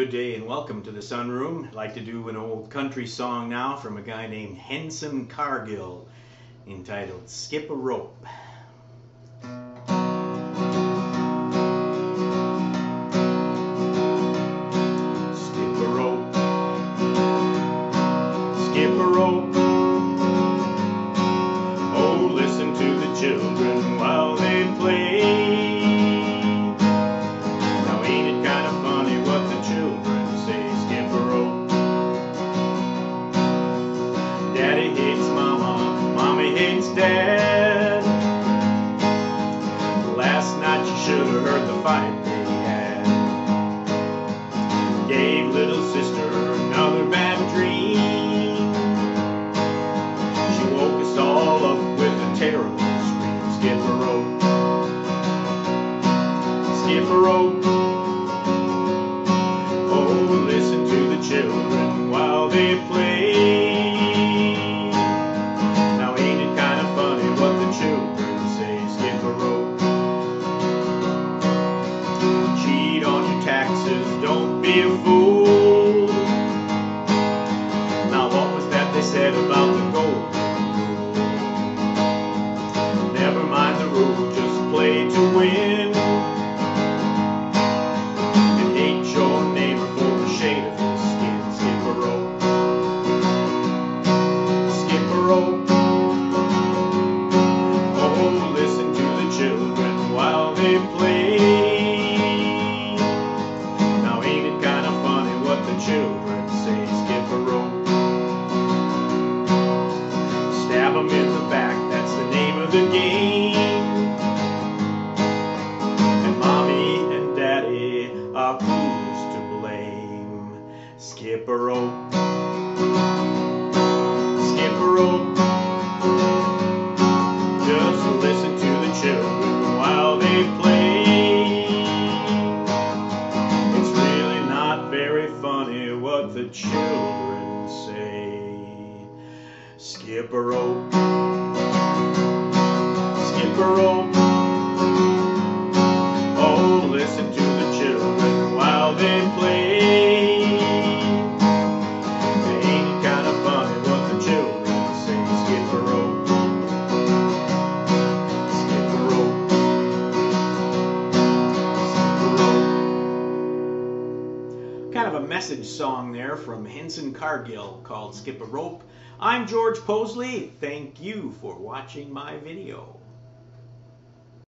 Good day and welcome to the Sunroom. I'd like to do an old country song now from a guy named Henson Cargill entitled Skip a Rope. Should have heard the fight they had. Gave little sister another bad dream. She woke us all up with a terrible scream. Skip a rope. Skip a rope. Oh, listen to the children while they play. Fool. Now what was that they said about the gold? Never mind the rule, just play to win. The game. And mommy and daddy are fools to blame. Skip a rope. Skip a rope. Just listen to the children while they play. It's really not very funny what the children say. Skip a rope. Oh, listen to the children while they play. Ain't kind of funny what the children? Skip a rope. Skip a rope. Skip a rope. Kind of a message song there from Henson Cargill called Skip a Rope. I'm George Possley. Thank you for watching my video.